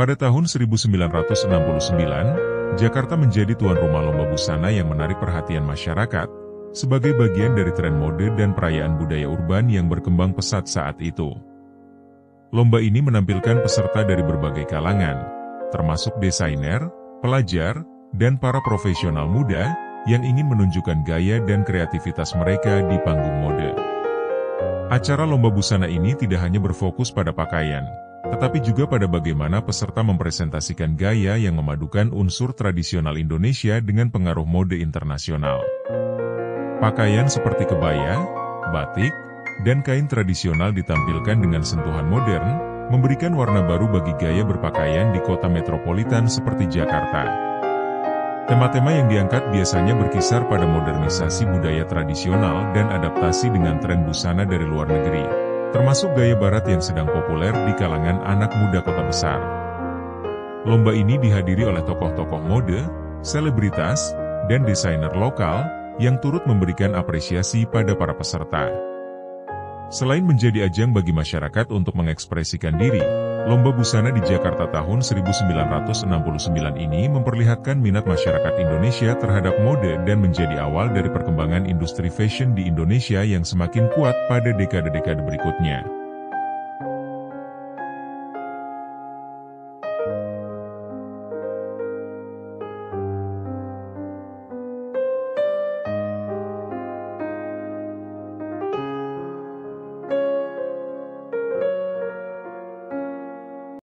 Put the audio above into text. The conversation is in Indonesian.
Pada tahun 1969, Jakarta menjadi tuan rumah lomba busana yang menarik perhatian masyarakat, sebagai bagian dari tren mode dan perayaan budaya urban yang berkembang pesat saat itu. Lomba ini menampilkan peserta dari berbagai kalangan, termasuk desainer, pelajar, dan para profesional muda yang ingin menunjukkan gaya dan kreativitas mereka di panggung mode. Acara lomba busana ini tidak hanya berfokus pada pakaian, tetapi juga pada bagaimana peserta mempresentasikan gaya yang memadukan unsur tradisional Indonesia dengan pengaruh mode internasional. Pakaian seperti kebaya, batik, dan kain tradisional ditampilkan dengan sentuhan modern, memberikan warna baru bagi gaya berpakaian di kota metropolitan seperti Jakarta. Tema-tema yang diangkat biasanya berkisar pada modernisasi budaya tradisional dan adaptasi dengan tren busana dari luar negeri, termasuk gaya barat yang sedang populer di kalangan anak muda kota besar. Lomba ini dihadiri oleh tokoh-tokoh mode, selebritas, dan desainer lokal yang turut memberikan apresiasi pada para peserta. Selain menjadi ajang bagi masyarakat untuk mengekspresikan diri, Lomba busana di Jakarta tahun 1969 ini memperlihatkan minat masyarakat Indonesia terhadap mode dan menjadi awal dari perkembangan industri fashion di Indonesia yang semakin kuat pada dekade-dekade berikutnya.